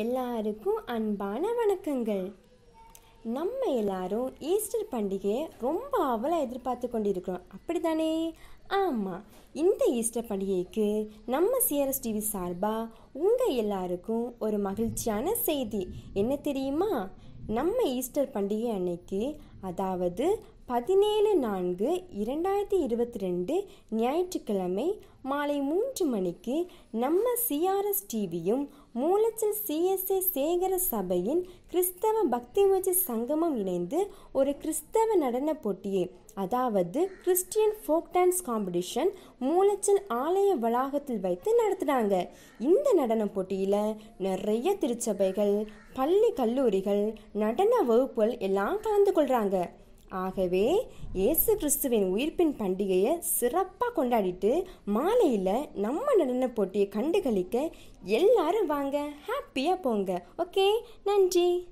எல்லாருக்கும் அன்பான வணக்கங்கள். நம்ம எல்லாரும் ஈஸ்டர் பண்டிகையை ரொம்ப ஆவலாக எதிர்பார்த்து கொண்டிருக்கிறோம். அப்படிதானே ஆமாம் இந்த ஈஸ்டர் பண்டிகைக்கு நம்ம சிஆர்எஸ் டிவி சார்பாக உங்கள் எல்லாருக்கும் ஒரு மகிழ்ச்சியான செய்தி. என்ன தெரியுமா? நம்ம ஈஸ்டர் பண்டிகை அன்னைக்கு அதாவது பதினேழு நான்கு இரண்டாயிரத்தி இருபத்தி ரெண்டு ஞாயிற்றுக்கிழமை மாலை மூன்று மணிக்கு நம்ம சிஆர்எஸ் டிவியும் மூலச்சல் சிஎஸ்ஏ சேகர சபையின் கிறிஸ்தவ பக்திமஜி சங்கமம் இணைந்து ஒரு கிறிஸ்தவ நடன போட்டியை அதாவது Christian folk dance competition Moolachal ஆலய வளாகத்தில் வைத்து நடத்துனாங்க. இந்த நடன போட்டியில் நிறைய திருச்சபைகள் பள்ளி கல்லூரிகள் நடன வகுப்புகள் எல்லாம் கலந்து கொள்கிறாங்க ஆகவே இயேசு கிறிஸ்துவின் உயிர்ப்பின் பண்டிகையை சிறப்பாக கொண்டாடிட்டு மாலையில் நம்ம நடன போட்டியை கண்டுகளிக்க எல்லாரும் வாங்க ஹாப்பியாக போங்க. ஓகே நன்றி.